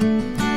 Música